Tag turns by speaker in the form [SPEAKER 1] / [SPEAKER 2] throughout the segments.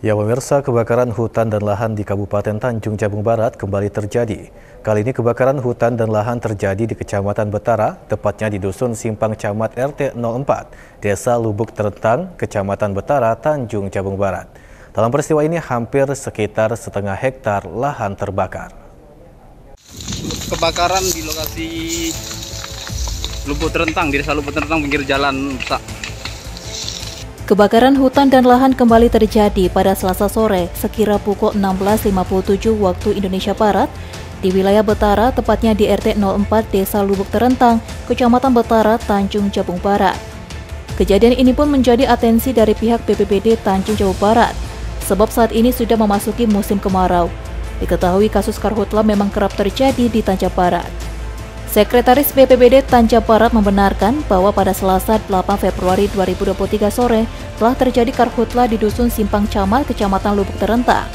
[SPEAKER 1] Ya pemirsa, kebakaran hutan dan lahan di Kabupaten Tanjung Jabung Barat kembali terjadi. Kali ini kebakaran hutan dan lahan terjadi di Kecamatan Betara, tepatnya di Dusun Simpang Camat RT 04, Desa Lubuk Terentang, Kecamatan Betara, Tanjung Jabung Barat. Dalam peristiwa ini hampir sekitar setengah hektar lahan terbakar.
[SPEAKER 2] Kebakaran di lokasi Lubuk Terentang, di Desa Lubuk Terentang pinggir jalan
[SPEAKER 3] Kebakaran hutan dan lahan kembali terjadi pada Selasa sore sekira pukul 16.57 waktu Indonesia Barat di wilayah Betara, tepatnya di RT 04 Desa Lubuk Terentang, Kecamatan Betara, Tanjung Jabung Barat. Kejadian ini pun menjadi atensi dari pihak BPBD Tanjung Jabung Barat, sebab saat ini sudah memasuki musim kemarau. Diketahui kasus karhutla memang kerap terjadi di Tanjung Barat. Sekretaris BPBD Tanja Barat membenarkan bahwa pada Selasa 8 Februari 2023 sore telah terjadi karhutla di Dusun Simpang Camal, Kecamatan Lubuk Terentang.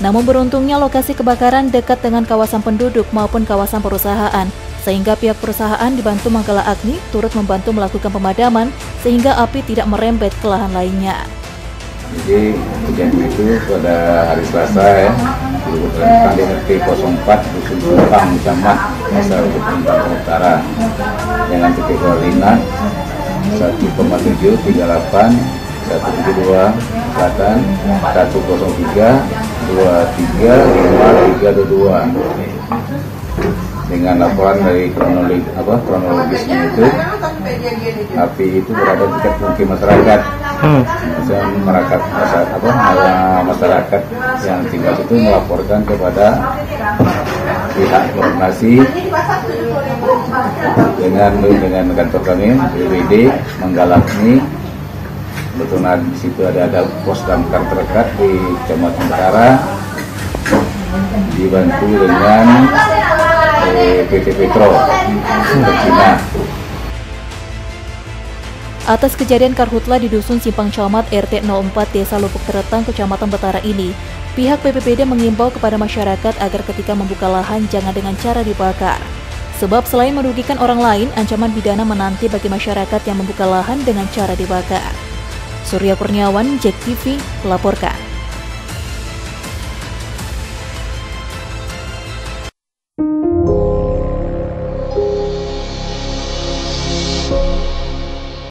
[SPEAKER 3] Namun beruntungnya lokasi kebakaran dekat dengan kawasan penduduk maupun kawasan perusahaan, sehingga pihak perusahaan dibantu Manggala Agni turut membantu melakukan pemadaman sehingga api tidak merembet ke lahan lainnya.
[SPEAKER 4] Jadi kejadian itu pada hari Selasa ya, di RT 04 Dusun Simpang Camat Desa Simpang Utara. Dengan titik koordinat 1,738 172 Selatan 103 23 5322 dengan laporan dari kronologi apa kronologisnya itu api itu berada dekat mungkin masyarakat hmm. masyarakat apa masyarakat yang tinggal itu melaporkan kepada pihak koordinasi dengan dengan kantor kami BWD menggalakni betul di situ ada ada pos damkar terdekat di Kecamatan Utara dibantu dengan PT Petro Cina.
[SPEAKER 3] Atas kejadian karhutla di Dusun Simpang Camat RT 04 Desa Lubuk Teretang, Kecamatan Betara ini, pihak PPPD mengimbau kepada masyarakat agar ketika membuka lahan jangan dengan cara dibakar. Sebab selain merugikan orang lain, ancaman pidana menanti bagi masyarakat yang membuka lahan dengan cara dibakar. Surya Kurniawan, Jack TV, melaporkan.